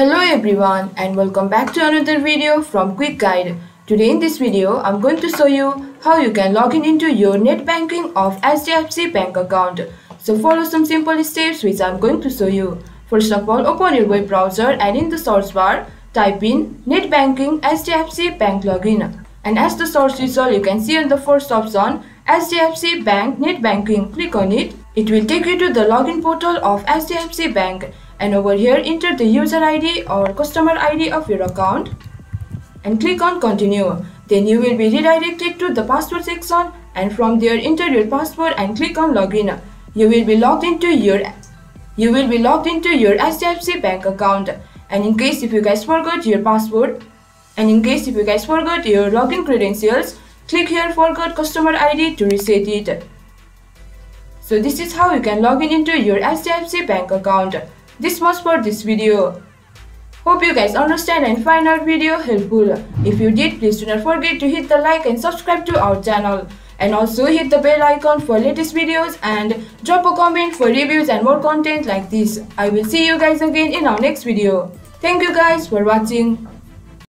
Hello everyone and welcome back to another video from Quick Guide. Today in this video, I'm going to show you how you can log in into your net banking of HDFC bank account. So follow some simple steps which I'm going to show you. First of all, open your web browser and in the search bar, type in net banking HDFC bank login. And as the search result, you can see on the first option, HDFC bank net banking. Click on it. It will take you to the login portal of HDFC bank and over here enter the user ID or customer ID of your account and click on continue. Then you will be redirected to the password section and from there enter your password and click on login. You will be logged into your you will be logged into your HDFC bank account and in case if you guys forgot your password and in case if you guys forgot your login credentials click here forgot customer ID to reset it. So this is how you can log in into your HDFC bank account. This was for this video. Hope you guys understand and find our video helpful. If you did, please do not forget to hit the like and subscribe to our channel. And also hit the bell icon for latest videos and drop a comment for reviews and more content like this. I will see you guys again in our next video. Thank you guys for watching.